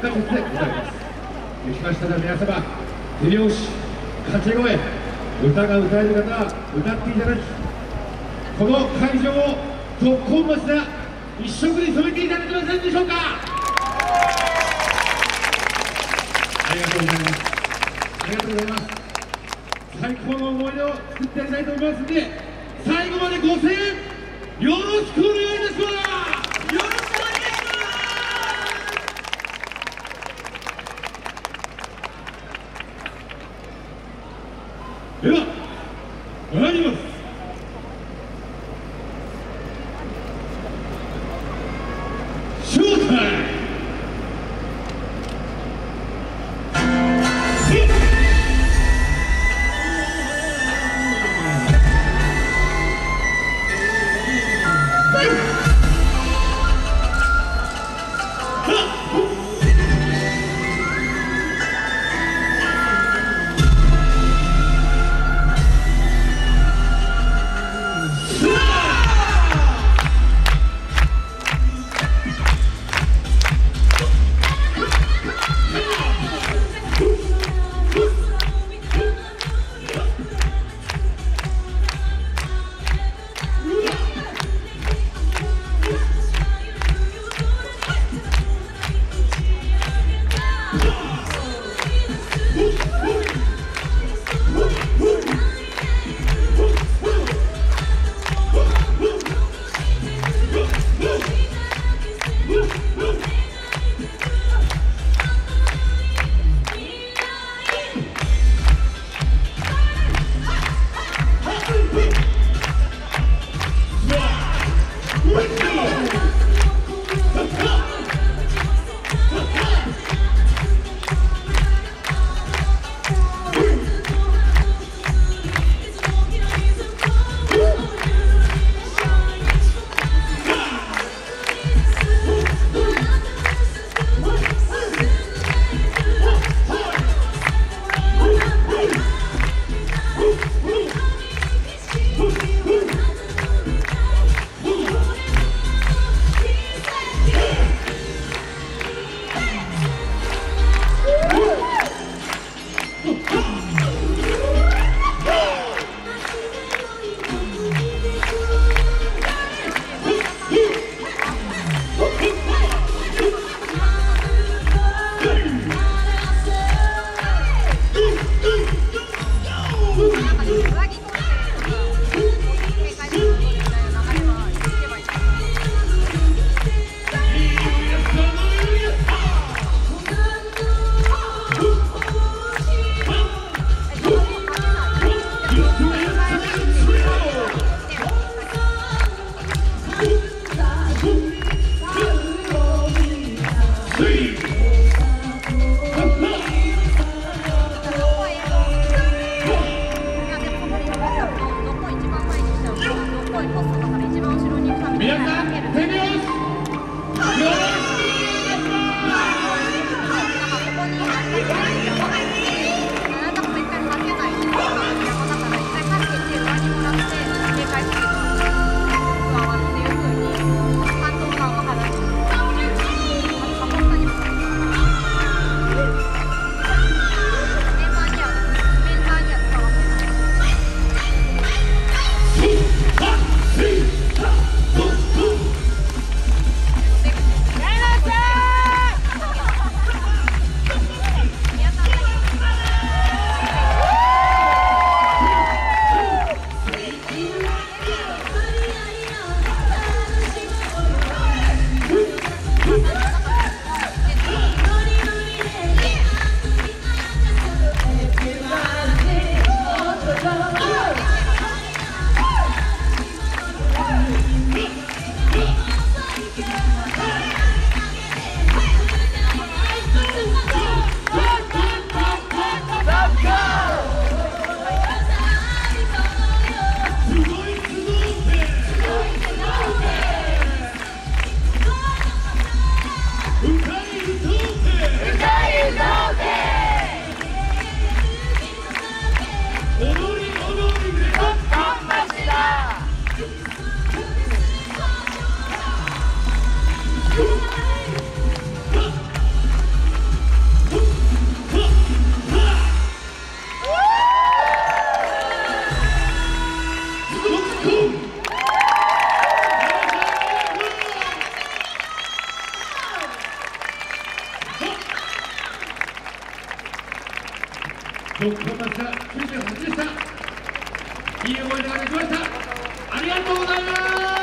可欠でござい。ますできましたら皆様手拍子掛け声歌が歌える方は歌ってい。ただきこの会場を特攻町田一色に染めていただけませんでしょうかありがとうございます。ありがとうございます。最高の思い出を作ってやりたいと思いますんで最後までご声援よろしくお願いいたします。では参ります Woo! 目標達成98でした。いい思い出ができました。ありがとうございます。